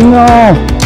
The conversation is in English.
Oh, no!